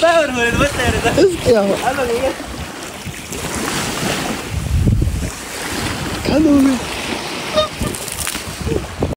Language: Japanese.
Tahun boleh buat saya ada. Ya, Apa ni? kalau